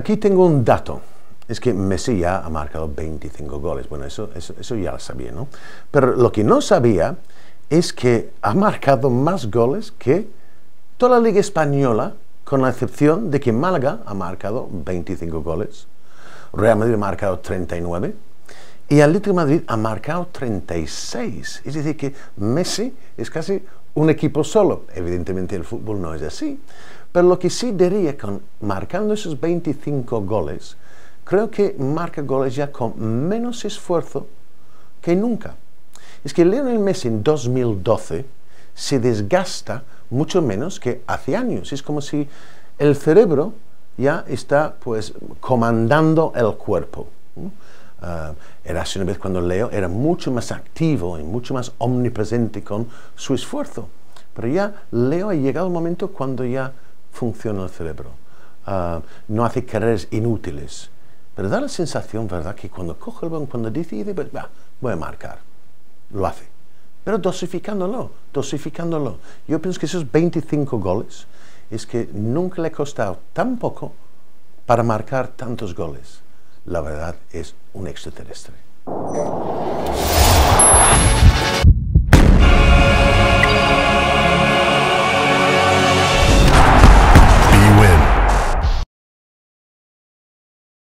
aquí tengo un dato. Es que Messi ya ha marcado 25 goles. Bueno, eso, eso, eso ya lo sabía, ¿no? Pero lo que no sabía es que ha marcado más goles que toda la Liga Española, con la excepción de que Málaga ha marcado 25 goles, Real Madrid ha marcado 39 y Atlético de Madrid ha marcado 36. Es decir, que Messi es casi un equipo solo. Evidentemente el fútbol no es así. Pero lo que sí diría con marcando esos 25 goles, creo que marca goles ya con menos esfuerzo que nunca. Es que Lionel Messi en 2012 se desgasta mucho menos que hace años. Es como si el cerebro ya está pues comandando el cuerpo. Uh, era así una vez cuando Leo era mucho más activo y mucho más omnipresente con su esfuerzo. Pero ya Leo ha llegado el momento cuando ya funciona el cerebro. Ah, no hace carreras inútiles. Pero da la sensación, ¿verdad?, que cuando coge el balón, cuando decide, pues, voy a marcar, lo hace. Pero dosificándolo, dosificándolo. Yo pienso que esos 25 goles es que nunca le ha costado tan poco para marcar tantos goles la verdad es un extraterrestre.